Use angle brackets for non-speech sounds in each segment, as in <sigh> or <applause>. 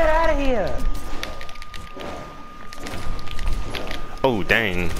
Get out of here! Oh, dang.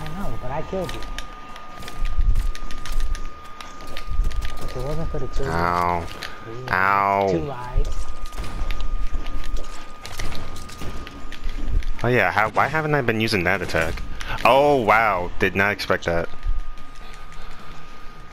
I know, but I killed you. If it wasn't for the two, Ow. we would have Ow. two lives. Oh yeah, how, why haven't I been using that attack? Oh wow, did not expect that.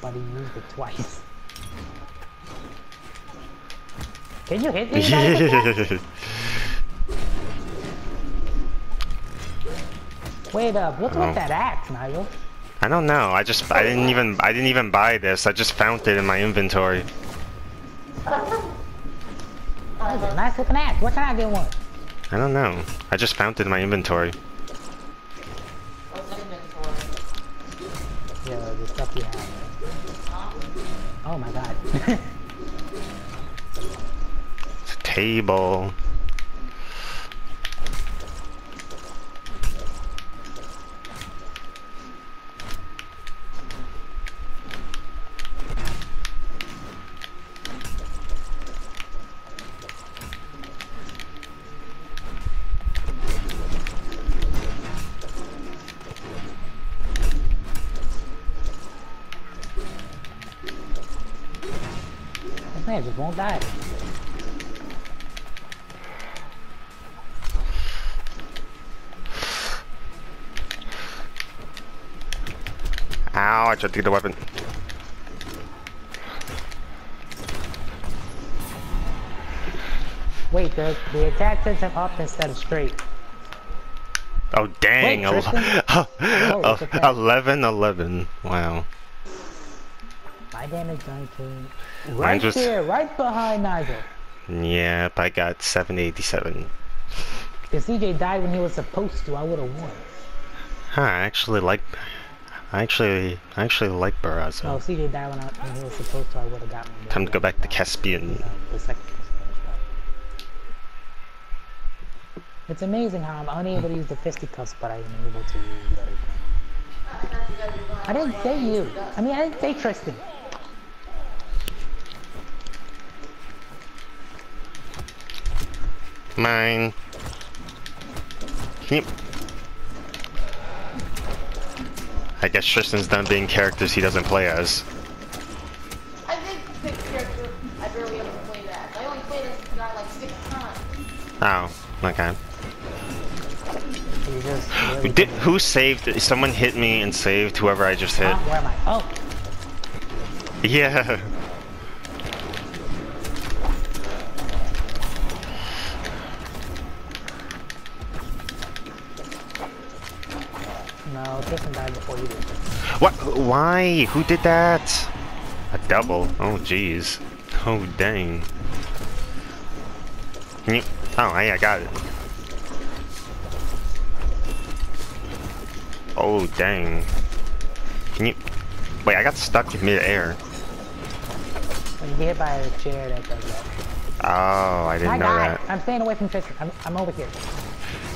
but he used it twice. Can you hit guys? <laughs> Wait up, what's Oh. with that axe, Nigel? I don't know. I just I didn't even I didn't even buy this. I just found it in my inventory. That's a nice looking axe. Where can I get one? I don't know. I just found it in my inventory. Inventory? Yeah, the stuff you have. Oh my god. <laughs> Table. man just won't die. Ow! I get the weapon. Wait, the, the attack sends him up instead of straight. Oh dang! Wait, <laughs> oh, oh okay. 11, 11. Wow. My damage done came right Mine just- there, right behind Nigel. Yep, I got 787. If CJ died when he was supposed to, I would have won. Huh, I actually like. I actually, I actually like Barraza. Oh, CJ died when, I, when he was supposed to, I would have gotten him. Time to go back to Caspian. The second It's amazing how I'm unable to use the fisticuffs, but I am able to use everything. I didn't say you. I mean, I didn't say Tristan. Mine. Yep. I guess Tristan's done being characters he doesn't play as. I think pick character I barely ever played as. I only played as this guy like six times. Oh, okay. You Who did? Who saved? Someone hit me and saved whoever I just hit. Huh? Where am I? Oh, <laughs> Yeah. no, Tristan died before you did. What? Why? Who did that? A double? Oh, jeez. Oh, dang. Oh, hey, I got it. Oh, dang. Can you... Wait, I got stuck in mid-air. When you get hit by a chair, that does that. Oh, I I didn't know died. that. I'm staying away from Tristan. I'm, I'm over here.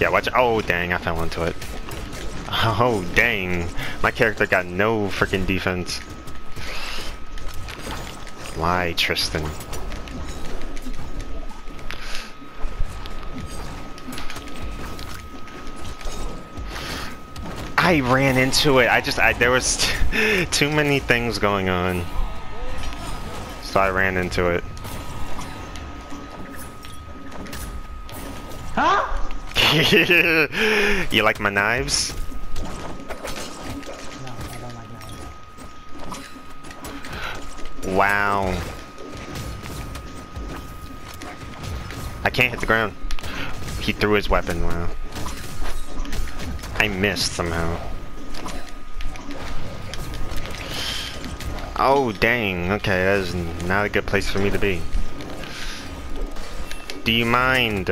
Yeah, watch. Oh, dang, I fell into it. <laughs> Oh, dang. My character got no freaking defense. Why, Tristan? I ran into it. I just, I, there was <laughs> too many things going on. So I ran into it. Huh? <laughs> you like my knives? Wow. I can't hit the ground. He threw his weapon, wow. I missed somehow. Oh, dang. Okay, that is not a good place for me to be. Do you mind?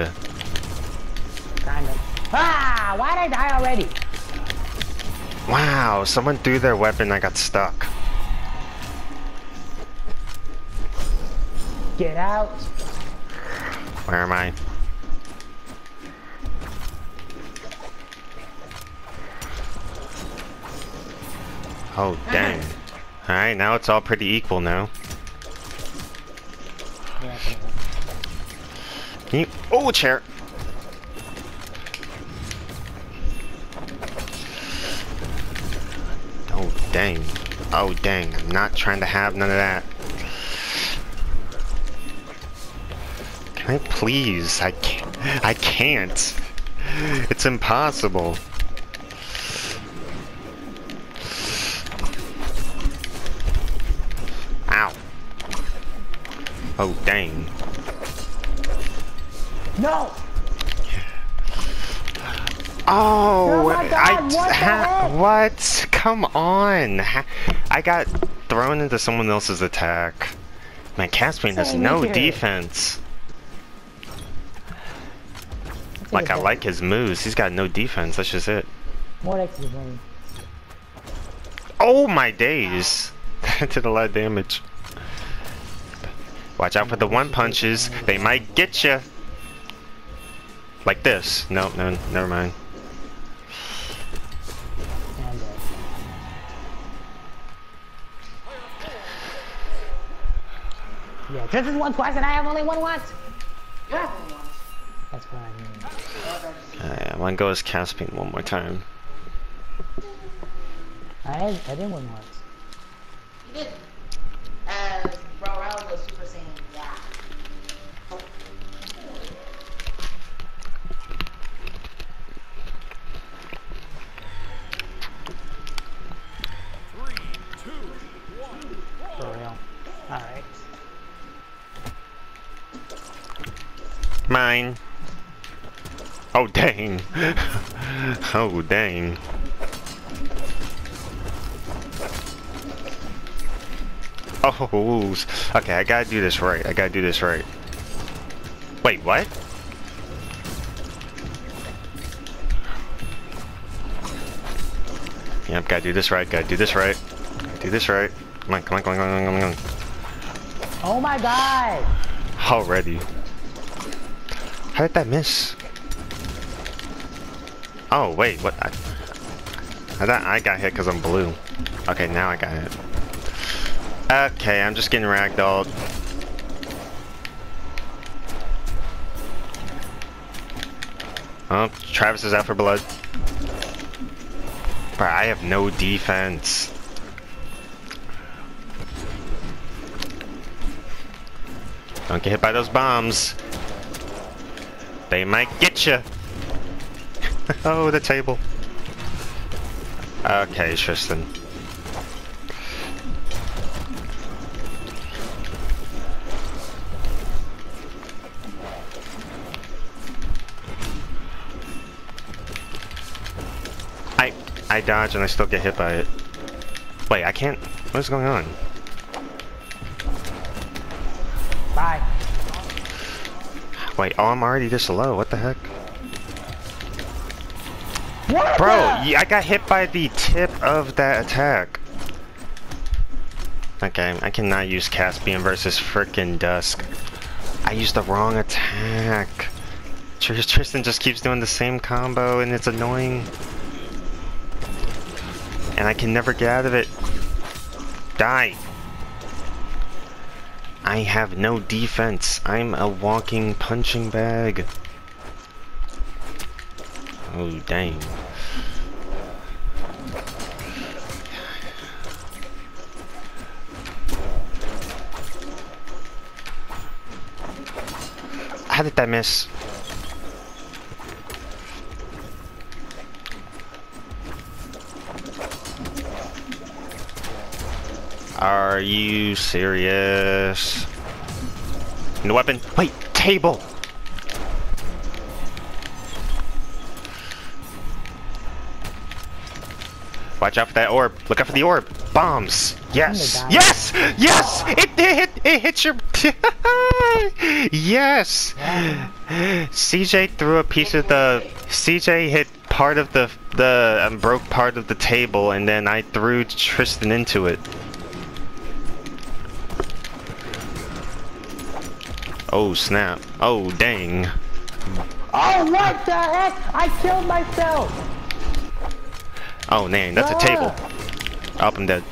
Kind of. Ah! Why did I die already? Wow, someone threw their weapon, I got stuck. Get out. Where am I? Oh, <laughs> dang. Alright, now it's all pretty equal now. Yeah, okay. Oh, chair. Oh, dang. Oh, dang. I'm not trying to have none of that. I please? I can't. I can't. It's impossible. Ow. Oh, dang. No! Oh, Oh my God, I, what what? Come on. I got thrown into someone else's attack. Man, Caspian has no defense. Like, I like his moves. He's got no defense. That's just it. Mordex is winning. Oh, my days. That <laughs> did a lot of damage. Watch out for the one punches. They might get you. Like this. No, no, never mind. Yeah, this is one won twice and I have only one once. You have only once. That's what I mean. Uh, I want to go as Caspian one more time. I had, I didn't win once. You did. As Raul was Super Saiyan, yeah. For real. Alright. Mine. Oh dang. oh dang. Oh, okay, I gotta do this right. I gotta do this right. Wait, what? Yep, gotta do this right, gotta do this right. Gotta do this right. Come on, come on, come on, come on, come on. Oh my god! Already. How did that miss? Oh, wait, what? I, I thought I got hit because I'm blue. Okay, now I got hit. Okay, I'm just getting ragdolled. Oh, Travis is out for blood. Bro, I have no defense. Don't get hit by those bombs. They might get you. <laughs> oh, the table. Okay, Tristan. I I dodge and I still get hit by it. Wait, I can't. What's going on? Bye. Wait, oh, I'm already this low. What the heck? Bro, I got hit by the tip of that attack. Okay, I cannot use Caspian versus frickin' Dusk. I used the wrong attack. Tristan just keeps doing the same combo and it's annoying. And I can never get out of it. Die. I have no defense. I'm a walking punching bag. Oh, dang. Miss? Are you serious? No weapon? Wait, table! Watch out for that orb. Look out for the orb. Bombs. Yes. Yes. Yes. It, it hit. It hit your. <laughs> <laughs> yes. CJ threw a piece of the. CJ hit part of the the um, broke part of the table, and then I threw Tristan into it. Oh snap. Oh dang. Oh, what the heck? I killed myself! Oh man, that's a table. Up and dead.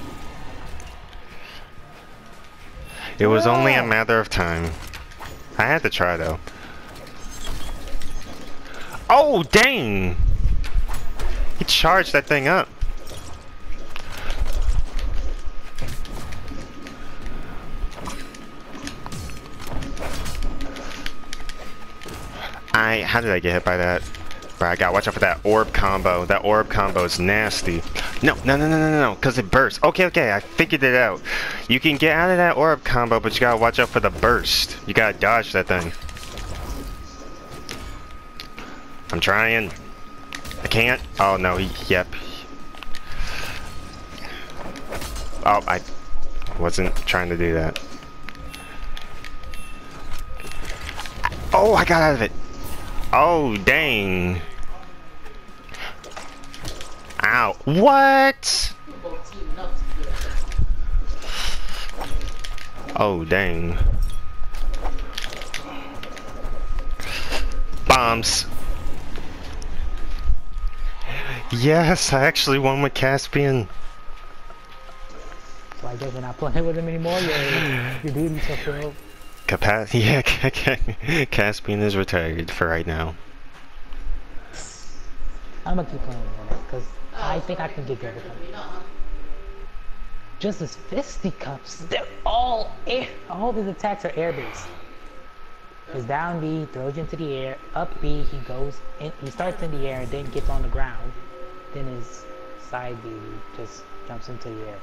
It was only a Ah. matter of time. I had to try though. Oh, dang! He charged that thing up. I, how did I get hit by that? Bro, I gotta watch out for that orb combo. That orb combo is nasty. No, no, no, no, no, no, because it bursts. Okay, okay, I figured it out. You can get out of that orb combo, but you gotta watch out for the burst. You gotta dodge that thing. I'm trying. I can't. Oh, no, he, yep. Oh, I wasn't trying to do that. Oh, I got out of it. Oh, dang. Ow. What? We're both teaming up to do that. Oh, dang. Bombs. Yes, I actually won with Caspian. So I guess you're not playing with him anymore. Your your duty's fulfilled. Capa <laughs> yeah, Caspian is retired for right now. I'm gonna keep playing with him because I think I can get good with him. You know, huh? Just his fisticuffs, they're all air. All of his attacks are air based. His down B throws you into the air. Up B, he goes in. He starts in the air and then gets on the ground. Then his side B just jumps into the air.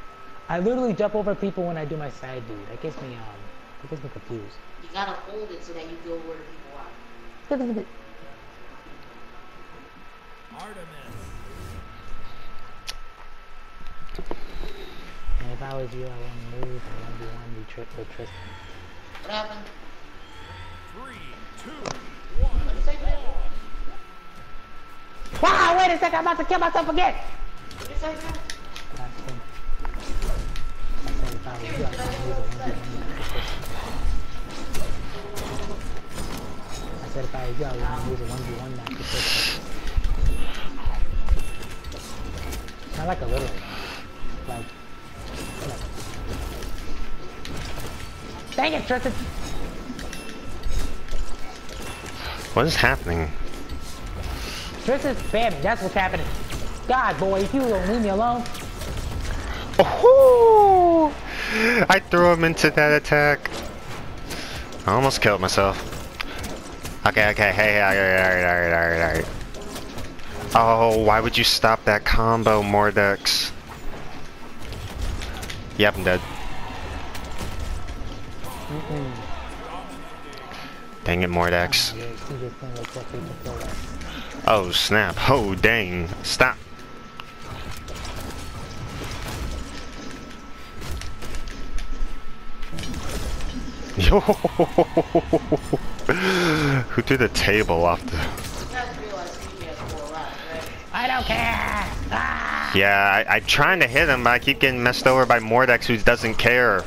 I literally jump over people when I do my side B. That gets me um, that gets me confused. You gotta hold it so that you go where the people are. Look it. Artemis. And if I was you, I wouldn't move and one v one be trip with Tristan. What happened? Three, two, one. What did you say, man? Wow! Wait a second! I'm about to kill myself again. What did you say, man? I said, I said if I was you, I wouldn't move and one v one match with Tristan. I said if I you, I wouldn't lose a one v one match with Tristan. Not like a little, like. like Dang it, Tristan! What is happening? Tristan's spamming. That's what's happening. God, boy, if you don't leave me alone. Oh! I threw him into that attack. I almost killed myself. Okay, okay, hey, alright, alright, alright, alright, alright. Oh, why would you stop that combo, Mordex? Yep, I'm dead. Can it, that. Oh, snap. Oh, dang. Stop. Yo! <laughs> Who threw the table off the... You guys realize he has four lives, right? I don't care! Ah! Yeah, I, I'm trying to hit him, but I keep getting messed over by Mordex who doesn't care.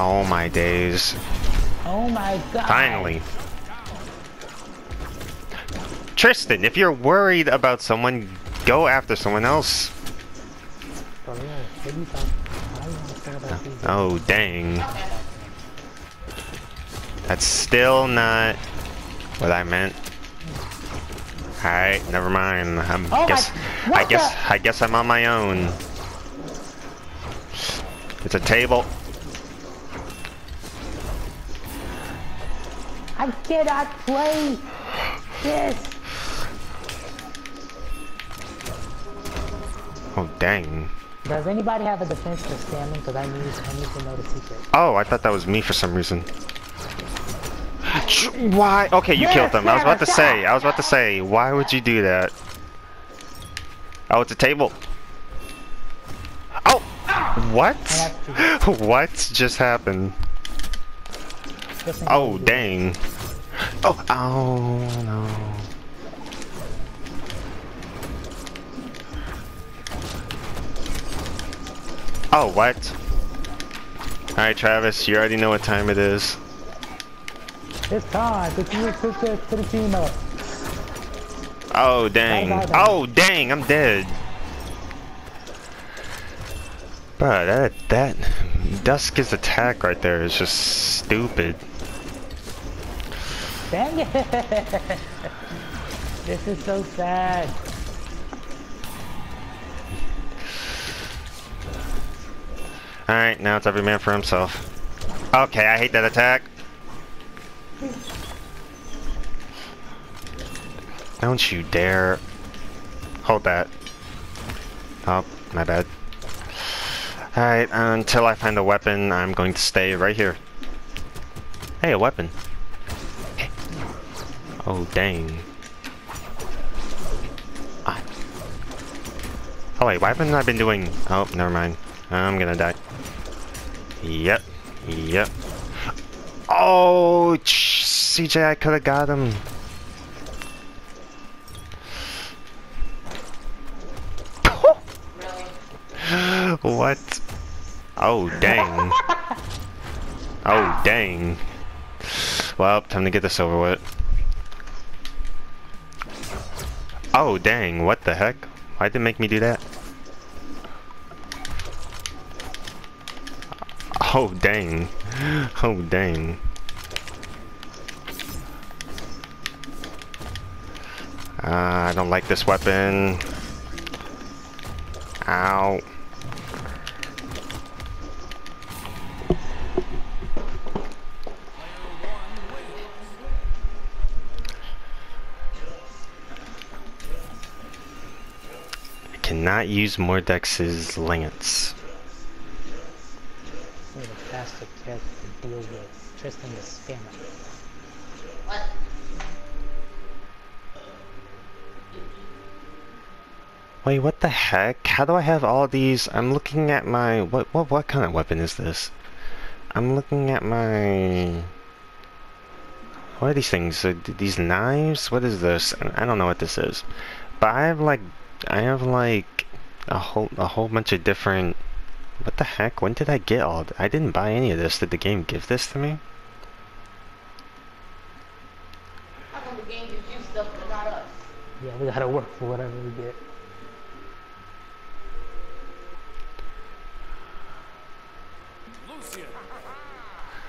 Oh my days. Oh my god! Finally. Tristan, if you're worried about someone, go after someone else. For real, what do you think? I don't wanna care about these. Oh, dang. That's still not what I meant. Alright, never mind. I'm Oh guess I guess the- I guess I'm on my own. It's a table. I cannot play this! Oh dang. Does anybody have a defense for spamming? Because I need, I need to know the secret. Oh, I thought that was me for some reason. Why? Okay, you Yes, killed them. I was about to say. I was about to say. Why would you do that? Oh, it's a table. Oh! What? <laughs> What just happened? Oh, dang. Oh, oh no. Oh, what? Alright, Travis, you already know what time it is. It's time to to, the team up. Oh, dang. Bye, bye, bye. Oh, dang, I'm dead. Bruh, that, that Dusk's attack right there is just stupid. Dang it! <laughs> this is so sad. Alright, now it's every man for himself. Okay, I hate that attack. Don't you dare. Hold that. Oh, my bad. Alright, until I find a weapon, I'm going to stay right here. Hey, a weapon. Oh, dang. Ah. Oh wait, why haven't I been doing... Oh, never mind. I'm gonna die. Yep. Yep. Oh, CJ, I could have got him. <laughs> What? Oh, dang. <laughs> oh, dang. Well, time to get this over with. Oh, dang. What the heck? Why'd they make me do that? Oh, dang. Oh, dang. Uh, I don't like this weapon. Ow. I cannot use Mordex's lance. Need a faster character to deal with. Tristan the spammer. What? Wait, what the heck? How do I have all these? I'm looking at my what what what kind of weapon is this? I'm looking at my What are these things? Uh, th- these knives? What is this? I I don't know what this is. But I have like I have like a whole a whole bunch of different What the heck? When did I get all I didn't buy any of this. Did the game give this to me? How come the game gives you stuff but not us? Yeah, we gotta work for whatever we get. Lucien.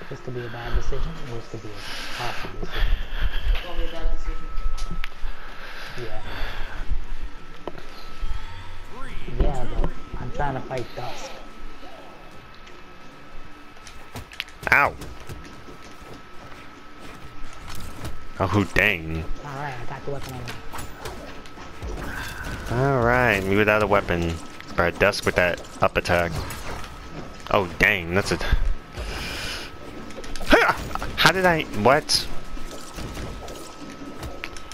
This could be a bad decision, or this could be a awesome decision. It's gonna be a bad decision. Yeah. Yeah, I'm trying to fight Dusk. Ow. Oh who dang. Alright, I got the weapon. Alright, me without a weapon. Or dusk with that up attack. Oh dang, that's a! How did I what?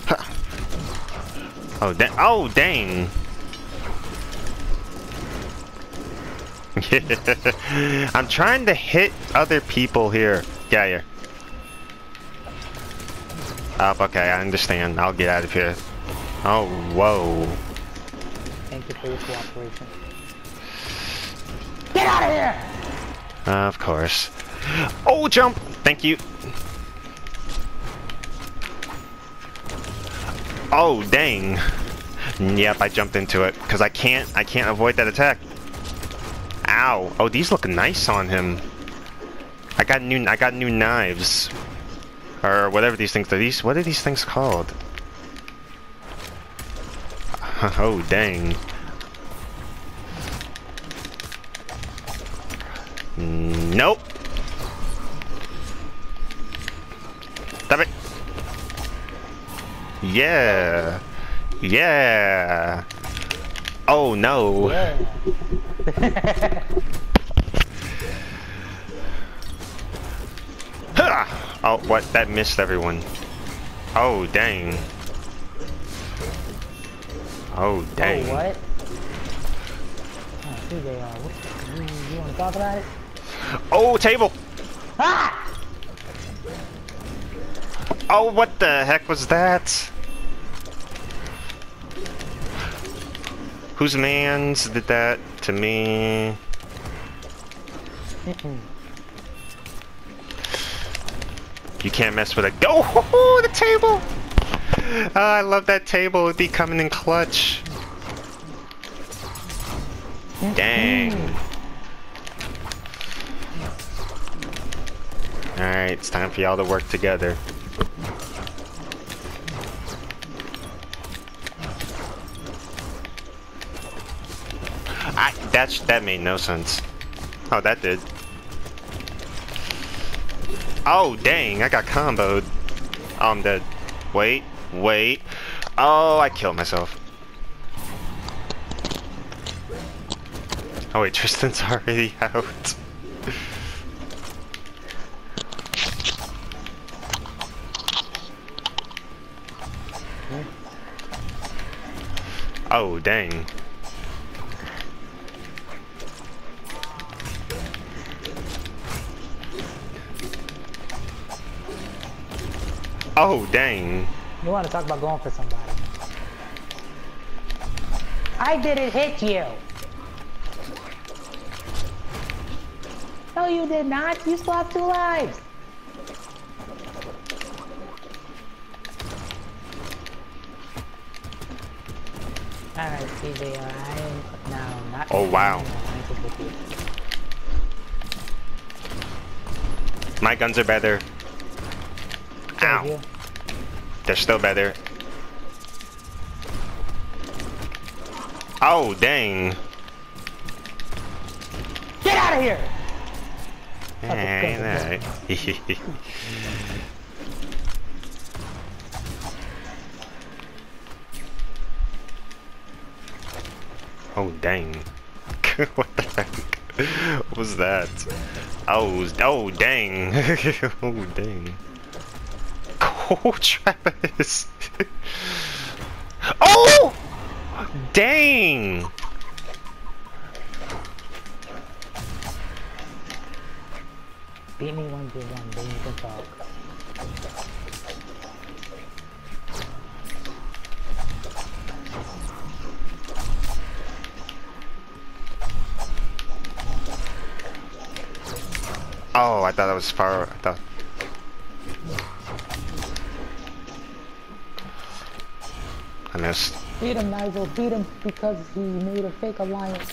Ha! Oh, oh dang oh dang. <laughs> I'm trying to hit other people here. Get out of here. Up, okay, I understand. I'll get out of here. Oh, whoa. Thank you for your cooperation. Get out of here! Uh, of course. Oh, jump! Thank you. Oh, dang. Yep, I jumped into it because I can't. I can't avoid that attack. Ow! Oh, these look nice on him. I got new. I got new knives, or whatever these things are. These. What are these things called? <laughs> Oh, dang. Nope. Stop it. Yeah. Yeah. Oh no. <laughs> Yeah. Oh, what? That missed everyone. Oh, dang. Oh, dang. Oh, what? Oh, what, you, you wanna talk about it? Oh, table! Ah! Oh, what the heck was that? Whose mans did that to me? You can't mess with a go. Oh, the table. Oh, I love that table. It'd be coming in clutch. Dang. Alright, it's time for y'all to work together. That that made no sense. Oh, that did. Oh, dang! I got comboed. Oh, I'm dead. Wait, wait. Oh, I killed myself. Oh wait, <laughs> Tristan's already <laughs> out. Oh, dang. Oh, dang. You want to talk about going for somebody. I didn't hit you. No, you did not. You still have two lives. Alright, CJ, I am now not. Oh, wow. acquainted with you. My guns are better. Ow. They're still better. Oh, dang. Get out of here! Hey, alright. <laughs> oh, dang. <laughs> what the heck? What was that? Oh, oh, dang. <laughs> oh, dang. Oh, <laughs> Travis. oh! Dang! Beat me one v one, then you can talk. Oh, I thought that was far. I thought. Beat him, Nigel. Beat him because he made a fake alliance.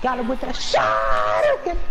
Got him with that shot.